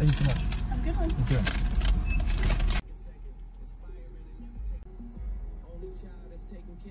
Thank you so much. Have a good one. You too. Only child that's taking care